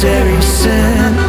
necessary sin.